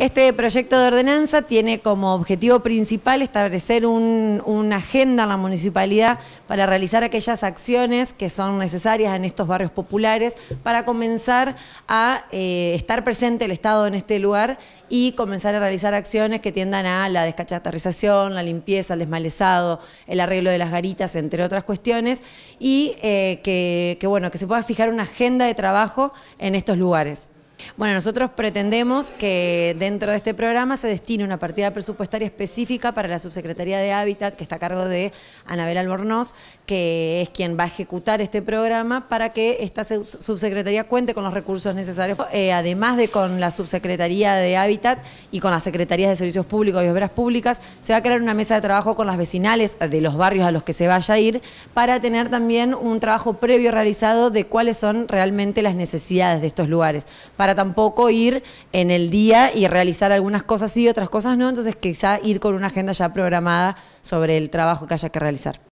Este proyecto de ordenanza tiene como objetivo principal establecer una agenda en la municipalidad para realizar aquellas acciones que son necesarias en estos barrios populares para comenzar a eh, estar presente el Estado en este lugar y comenzar a realizar acciones que tiendan a la descachatarrización, la limpieza, el desmalezado, el arreglo de las garitas, entre otras cuestiones, y eh, que, bueno, que se pueda fijar una agenda de trabajo en estos lugares. Bueno, nosotros pretendemos que dentro de este programa se destine una partida presupuestaria específica para la Subsecretaría de Hábitat, que está a cargo de Anabel Albornoz, que es quien va a ejecutar este programa para que esta subsecretaría cuente con los recursos necesarios, eh, además de con la Subsecretaría de Hábitat y con las Secretarías de Servicios Públicos y Obras Públicas, se va a crear una mesa de trabajo con las vecinales de los barrios a los que se vaya a ir para tener también un trabajo previo realizado de cuáles son realmente las necesidades de estos lugares, tampoco ir en el día y realizar algunas cosas sí y otras cosas no, entonces quizá ir con una agenda ya programada sobre el trabajo que haya que realizar.